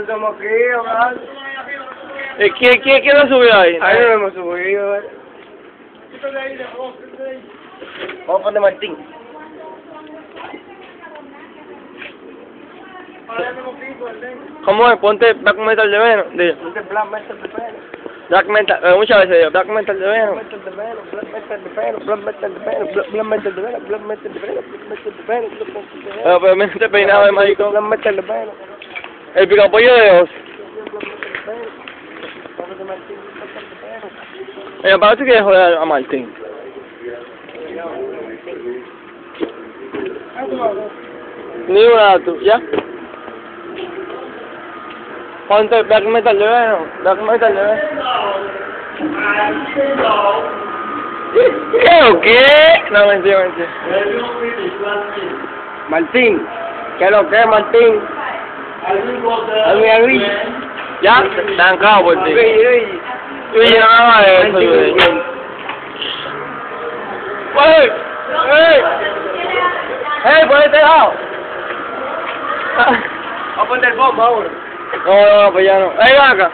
estamos aquí. Eh, ¿Quién, quién, quién lo subió ahí? Ahí no hemos subido, ¿eh? Vamos a poner Martín. ¿Cómo es? Ponte Black Metal de Venom. Dile. Este es Black Metal de Venom. Black Metal, eh, muchas veces digo, Black Metal de Venom. Black Metal de Venom, Black Metal de Venom, Black Metal de Venom, Black Black Metal de Venom, Black Metal de Venom, Black Metal de Venom, Black Metal de Venom. Pero, pero me este peinado de maricón. Black Metal de Venom. El picapollo de Venom. Oye, para que joder a Martín. Ni una tú, ¿ya? Ponte Black Metal de Venom. Black Metal de Venom. ¿Qué o qué? No, mentira, mentira. Martín, ¿qué es lo que es Martín? Alvin, Alvin. ¿Ya? Están cago por ti. Luigi, no me hagas eso. Martín. ¡Ey! ¡Ey! ¡Ey, por este lado! Vamos a poner bomba ahora. No, no, pues ya no. ¡Ey, ven acá!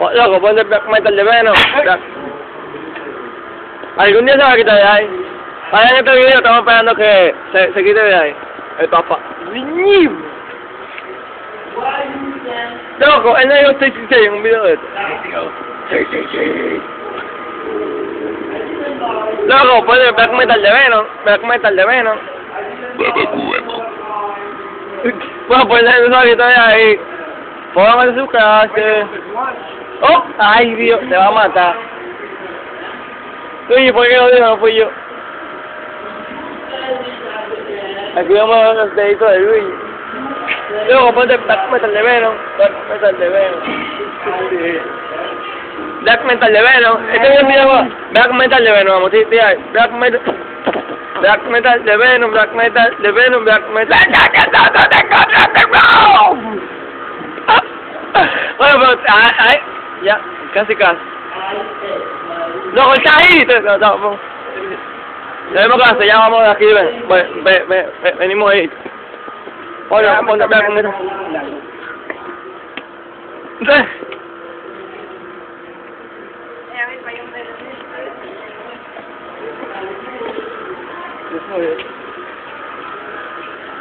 Oh, Loco, ponte Black Metal de. Black- Algún día se va a quitar de ahí. Ahora en este video estamos esperando que se, se quite de ahí. El papá. Loco, no dijo 666 en un video de esto. 666. Loco, ponle Black Metal de Venom. Black Metal de Venom. Bueno, pues eso ahorita de ahí. Póngame su casa. Oh, ay Dios, te va a matar. Oye, ¿por? No fui yo. Aquí vamos los deditos de Luigi. Luego ponte Black Metal de Venom. Black Metal de Venom. Black Metal de Venom. Este es el video. Black Metal de Venom. Vamos, sí. Black Metal. Black Metal de Venom. Black Metal de Venom. Black Metal. Bueno, pero. Ay, ay. Ya, casi casi. No, está ahí. No, no, no. Tenemos clase, ya vamos de aquí, ven. Ven, ven, ven, ven, venimos ahí. Oye, ponte Metal. Entonces,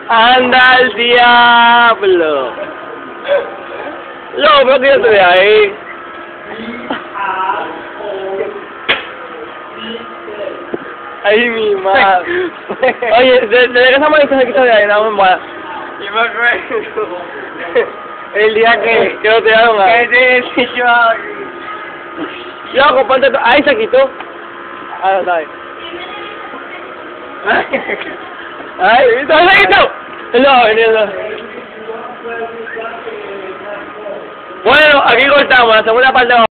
Anda el diablo. No, pero que yo estoy ahí. Ay, mi madre. Oye, desde de que se quita de ahí, no me muera. Yo me acuerdo. El día que, que lo tiraron ahí. Que sí, yo... Loco, ponte tú. Ahí se quitó. Ahí está ahí. Ay, ¿viste? ¡Ahí se quitó! No, veniendo. Bueno, aquí cortamos la segunda parte.